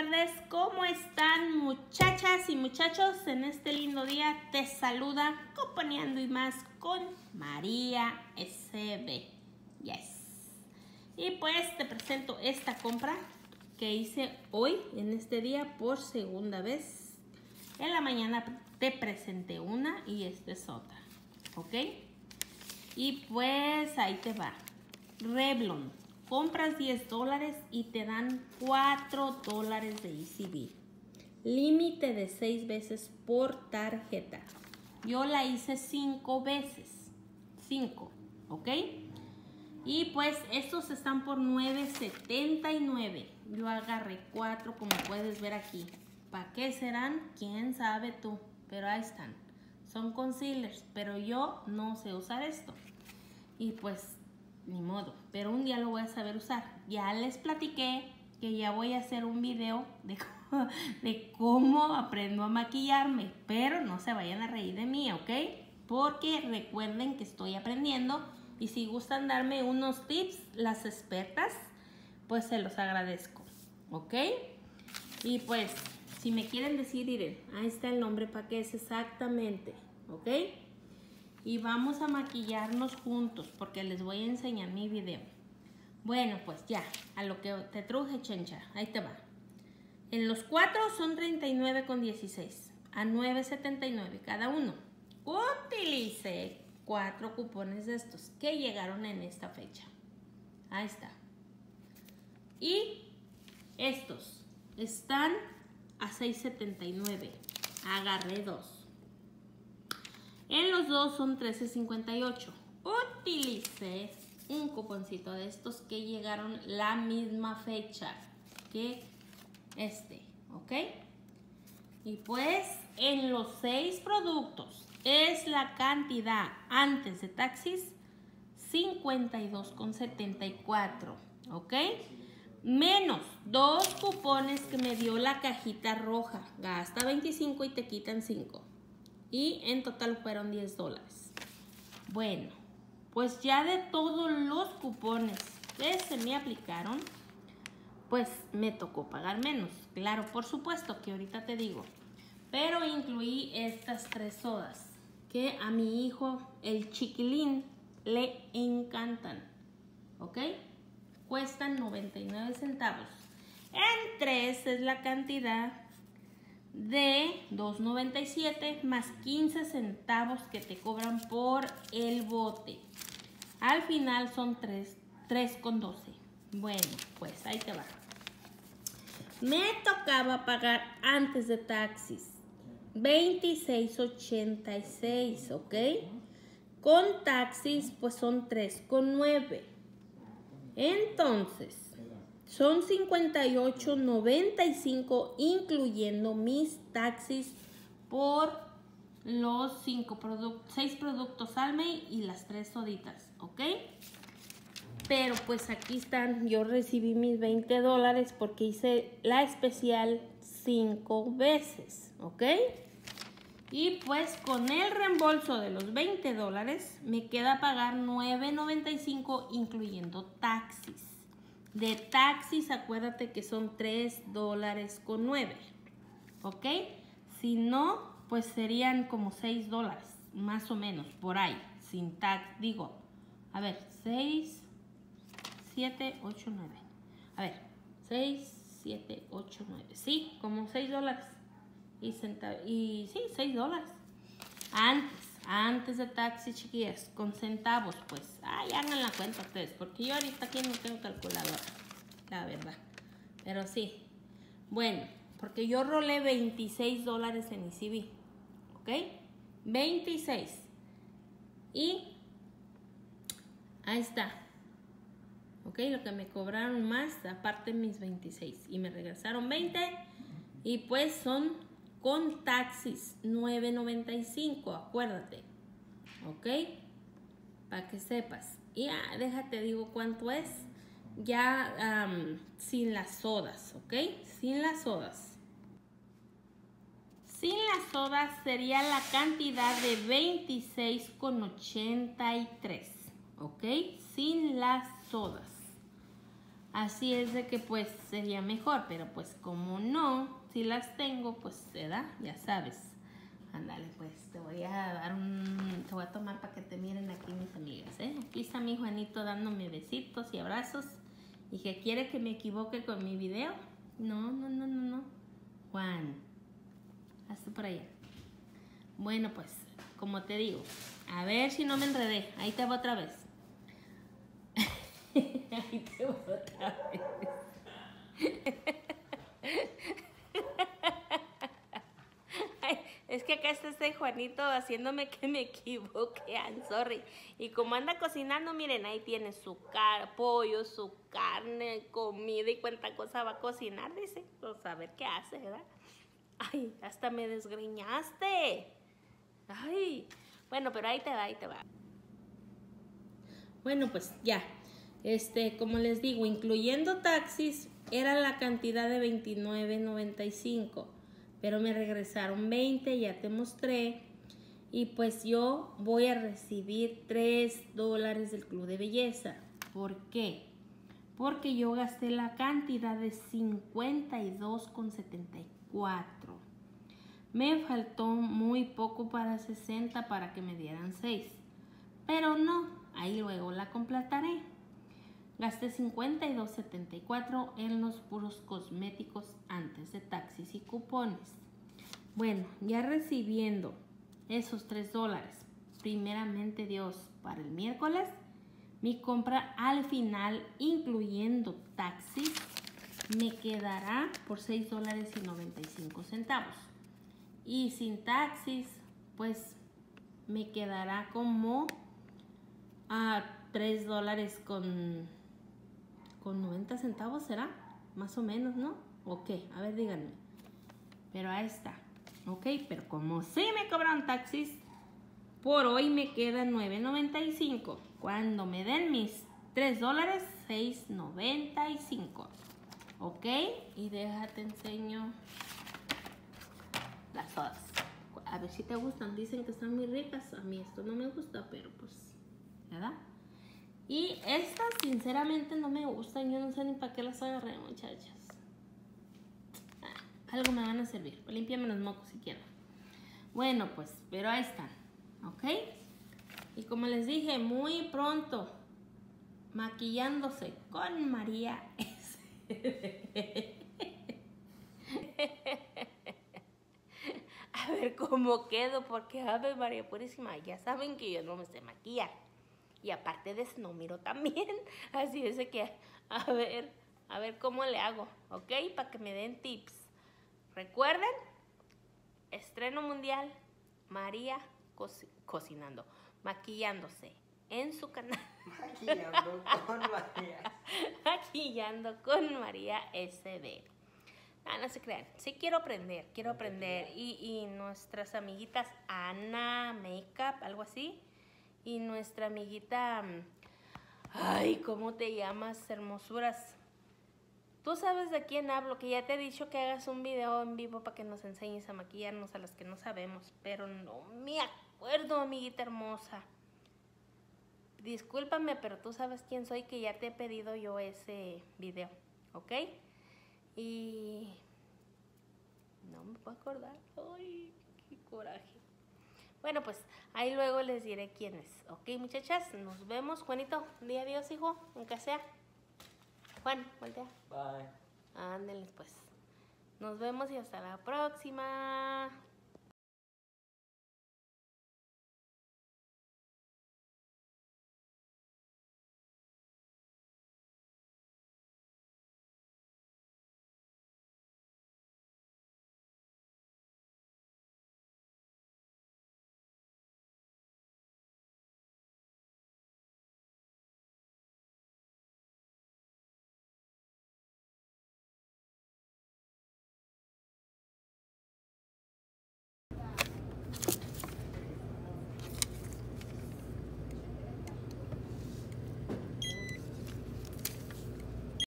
tardes, ¿cómo están muchachas y muchachos? En este lindo día te saluda Compañando y más con María SB. Yes. Y pues te presento esta compra que hice hoy en este día por segunda vez. En la mañana te presenté una y esta es otra. ¿Ok? Y pues ahí te va. Revlon Compras 10 dólares y te dan 4 dólares de ECB. Límite de 6 veces por tarjeta. Yo la hice 5 veces. 5, ¿ok? Y pues estos están por 9.79. Yo agarré 4 como puedes ver aquí. ¿Para qué serán? ¿Quién sabe tú? Pero ahí están. Son concealers, pero yo no sé usar esto. Y pues ni modo, pero un día lo voy a saber usar. Ya les platiqué que ya voy a hacer un video de, cómo aprendo a maquillarme, pero no se vayan a reír de mí, ¿ok? Porque recuerden que estoy aprendiendo y si gustan darme unos tips, las expertas, pues se los agradezco, ¿ok? Y pues, si me quieren decir, miren, ahí está el nombre para qué es exactamente, ¿ok? Y vamos a maquillarnos juntos porque les voy a enseñar mi video. Bueno, pues ya, a lo que te truje, chencha, ahí te va. En los cuatro son 39,16 a 9,79 cada uno. Utilicé cuatro cupones de estos que llegaron en esta fecha. Ahí está. Y estos están a 6,79. Agarré dos. En los dos son 13.58. Utilicé un cuponcito de estos que llegaron la misma fecha que este, ¿ok? Y pues en los seis productos es la cantidad antes de taxis 52,74, ¿ok? Menos dos cupones que me dio la cajita roja. Gasta 25 y te quitan 5 y en total fueron 10 dólares. Bueno, pues ya de todos los cupones que se me aplicaron, pues me tocó pagar menos. Claro, por supuesto que ahorita te digo. Pero incluí estas tres sodas que a mi hijo, el chiquilín, le encantan. ¿Ok? Cuestan 99 centavos. En tres es la cantidad de 2.97 más 15 centavos que te cobran por el bote. Al final son 3.12. Bueno, pues ahí te va. Me tocaba pagar antes de taxis 26.86, ¿ok? Con taxis pues son 3.9. Entonces, son 58.95 incluyendo mis taxis por los cinco productos, seis productos Almey y las tres soditas, ¿ok? Pero pues aquí están, yo recibí mis 20 dólares porque hice la especial cinco veces, ¿ok? Y pues con el reembolso de los 20 dólares me queda pagar 9.95 incluyendo taxis. De taxis, acuérdate que son 3 dólares con 9. ¿Ok? Si no, pues serían como 6 dólares, más o menos, por ahí, sin tax. Digo, a ver, 6, 7, 8, 9. A ver, 6, 7, 8, 9. Sí, como 6 dólares. Y, y sí, 6 dólares. Antes antes de taxi, chiquillas, con centavos, pues, ay, hagan la cuenta ustedes, porque yo ahorita aquí no tengo calculadora, la verdad. Pero sí, bueno, porque yo rolé 26 dólares en ECB, ¿ok? 26. Y ahí está. ¿Ok? Lo que me cobraron más, aparte mis 26. Y me regresaron 20. Y pues son con taxis 9.95, acuérdate. ¿Ok? Para que sepas. Y ya, déjate, digo cuánto es. Ya sin las sodas, ¿ok? Sin las sodas. Sin las sodas sería la cantidad de 26,83. ¿Ok? Sin las sodas. Así es de que pues sería mejor, pero pues como no, si las tengo, pues se da, ya sabes. Ándale, pues te voy a dar un, te voy a tomar para que te miren aquí mis amigas, ¿eh? Aquí está mi Juanito dándome besitos y abrazos y que quiere que me equivoque con mi video. No, no, no, no, no. Juan, hasta por allá. Bueno, pues, como te digo, a ver si no me enredé. Ahí te voy otra vez. Ahí te voy otra vez. Ay, es que acá está este Juanito haciéndome que me equivoque, I'm sorry. Y como anda cocinando, miren, ahí tiene su pollo, su carne, comida y cuánta cosa va a cocinar, dice. Pues a ver qué hace, ¿verdad? Ay, hasta me desgriñaste. Ay, bueno, pero ahí te va, ahí te va. Bueno, pues ya. Este, como les digo, incluyendo taxis, era la cantidad de $29.95. Pero me regresaron 20, ya te mostré. Y pues yo voy a recibir 3 dólares del Club de Belleza. ¿Por qué? Porque yo gasté la cantidad de 52,74. Me faltó muy poco para 60 para que me dieran 6. Pero no, ahí luego la completaré. Gasté 52.74 en los puros cosméticos antes de taxis y cupones. Bueno, ya recibiendo esos 3 dólares, primeramente Dios, para el miércoles, mi compra al final, incluyendo taxis, me quedará por 6 dólares y 95 centavos. Y sin taxis, pues me quedará como a 3 dólares con con 90 centavos será, más o menos, ¿no? Ok, a ver, díganme. Pero ahí está. Ok, pero como sí me cobran taxis, por hoy me quedan 9.95. Cuando me den mis 3 dólares, 6.95. Ok, y déjate enseño las sodas. A ver si te gustan. Dicen que están muy ricas. A mí esto no me gusta, pero pues, ¿verdad? Y estas sinceramente no me gustan, yo no sé ni para qué las agarré, muchachas. Ah, algo me van a servir, límpiame los mocos si quiero. Bueno, pues, pero ahí están, ¿ok? Y como les dije, muy pronto, maquillándose con María A ver cómo quedo, porque Ave María Purísima, ya saben que yo no me sé maquillar. Y aparte de eso, no miro también. Así es que, a ver, a ver cómo le hago, ¿ok? Para que me den tips. Recuerden, estreno mundial, María cocinando, maquillándose en su canal. Maquillando con María. Maquillando con María SB. Ah, no se crean. Sí quiero aprender, quiero aprender. Y, y nuestras amiguitas Ana Makeup, algo así y nuestra amiguita, ay, ¿cómo te llamas, hermosuras? Tú sabes de quién hablo, que ya te he dicho que hagas un video en vivo para que nos enseñes a maquillarnos a las que no sabemos, pero no me acuerdo, amiguita hermosa. Discúlpame, pero tú sabes quién soy, que ya te he pedido yo ese video, ¿ok? Y no me puedo acordar. Ay, qué coraje. Bueno, pues ahí luego les diré quién es. Ok, muchachas, nos vemos. Juanito, di adiós, hijo, aunque sea. Juan, voltea. Bye. Ándenles, pues. Nos vemos y hasta la próxima.